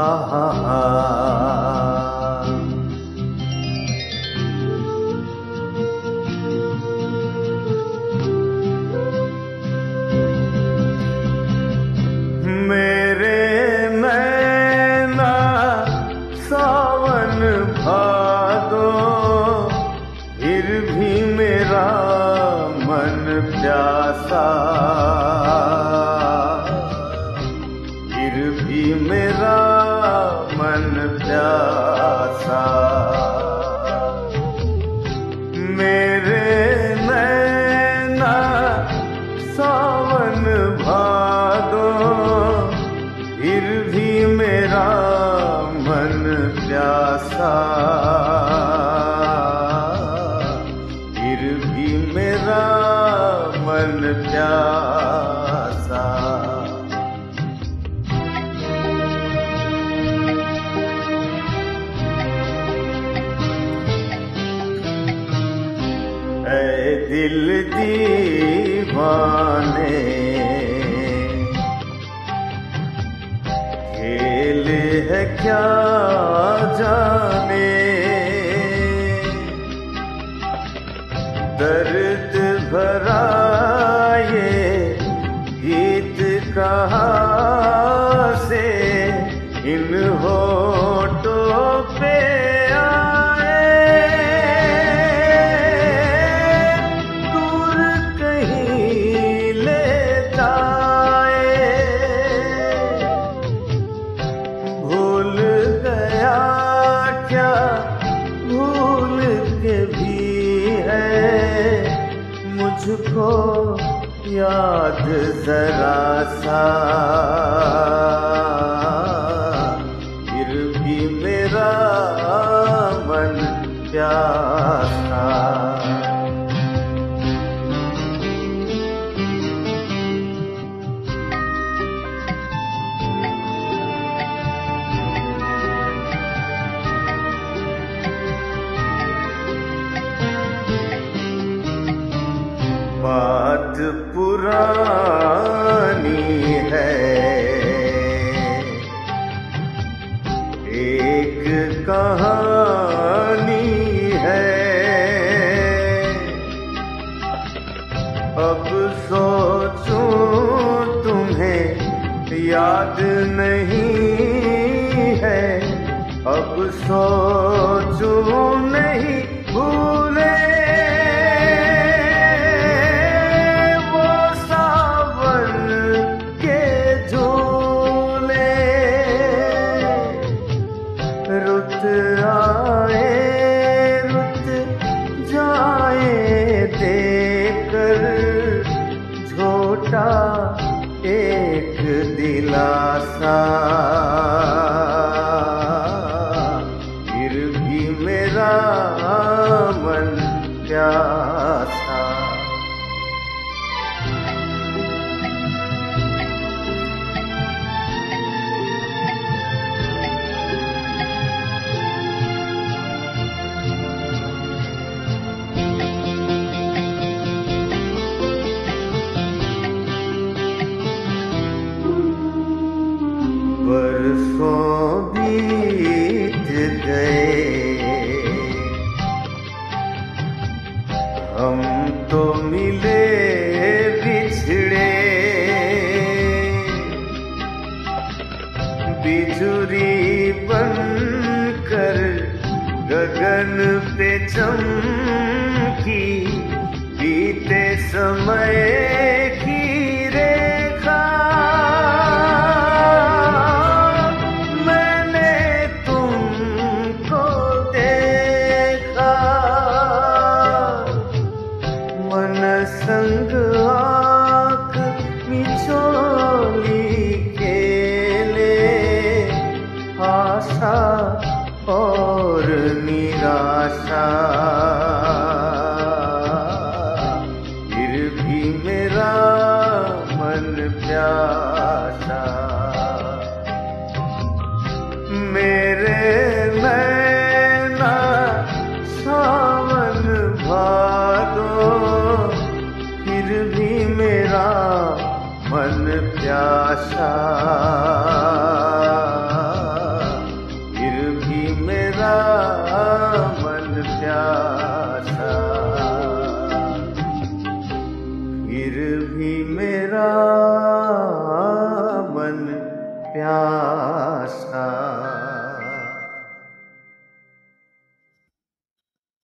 हा हा हा सावन भादो फिर भी मेरा मन प्यासा। मेरे सावन भादो फिर भी मेरा मन प्यासा। फिर भी मेरा मन प्यासा दिल दीवाने। खेल है क्या जाने? मुझको याद जरा सा। फिर भी मेरा मन प्यासा। पुरानी है। एक कहानी है। अब सोचो तुम्हें याद नहीं है। अब सोचूं छोटा एक दिलासा। हम तो मिले बिछड़े। बिजुरी बन कर गगन पे चमकी बीते समय प्यासा मेरे नैना सावन भादो फिर भी मेरा मन प्यासा। फिर भी मेरा मन प्यासा। फिर भी मेरा yeah.